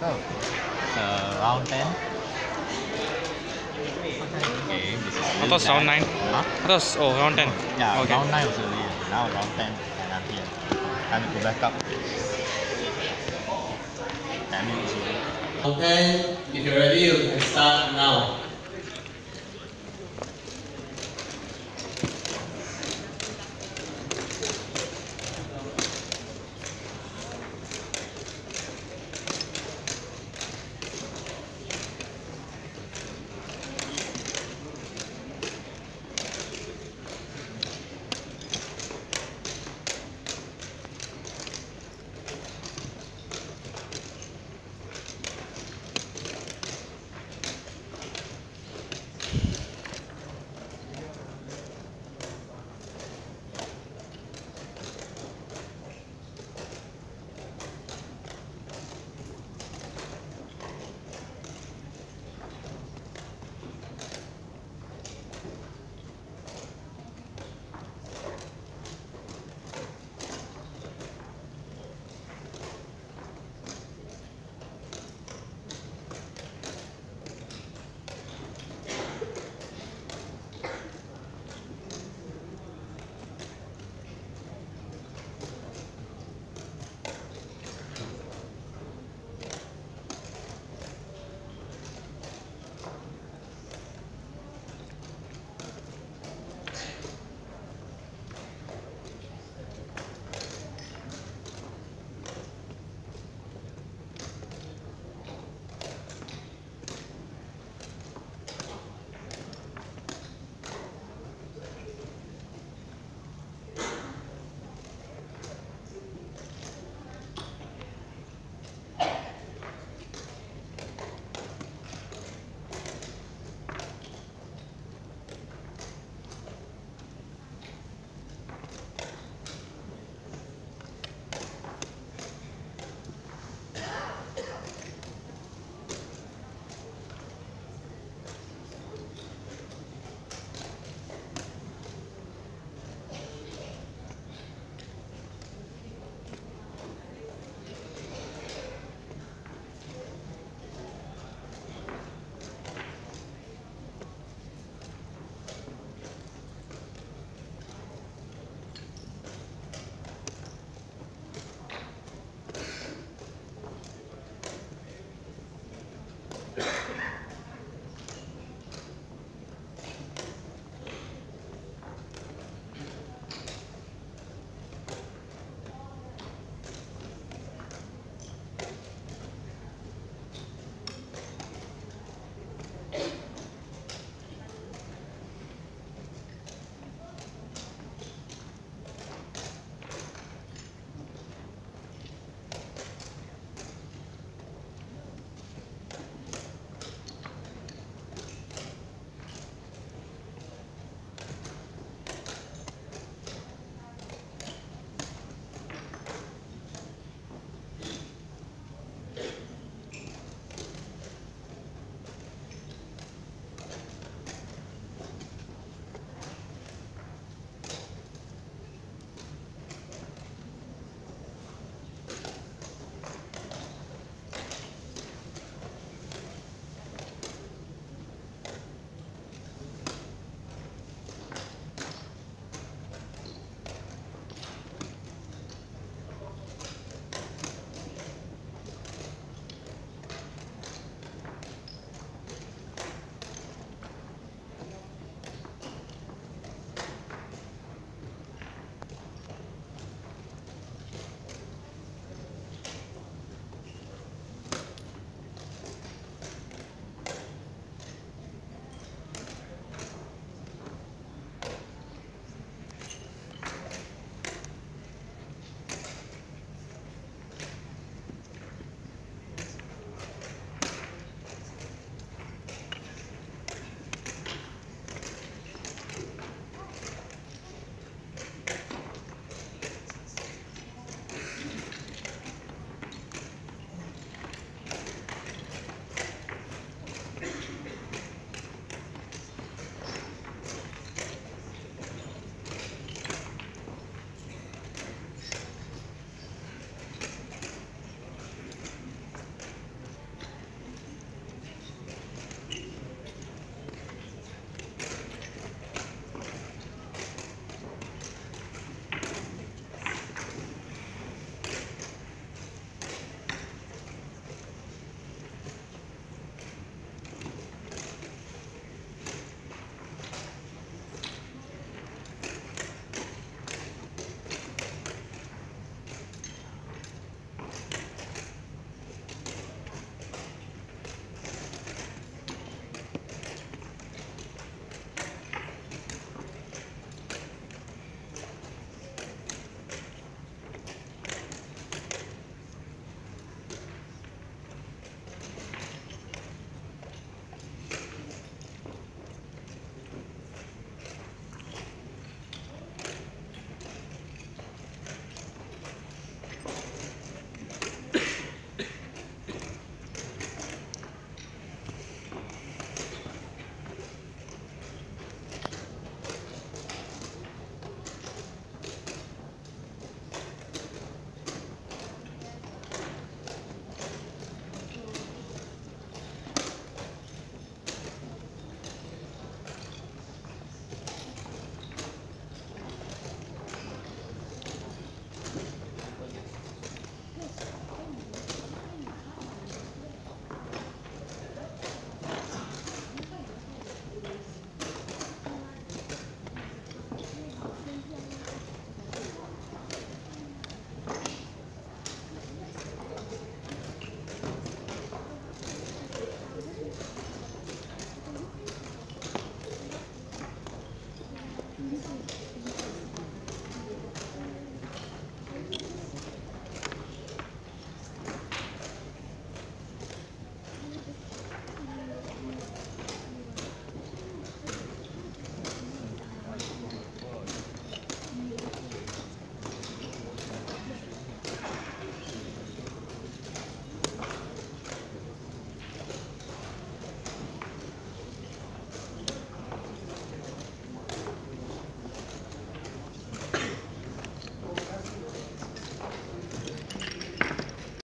So, uh, round 10. Okay, this is I thought round 9. Huh? I thought oh, round 10. Yeah, Okay. round 9 was earlier. Now round 10 and I'm here. Time to go back up. Damn it. Okay, if you're ready, you can start now.